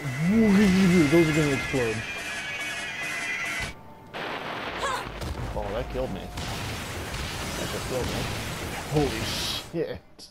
Those are gonna explode. Oh, that killed me. That just killed me. Holy shit.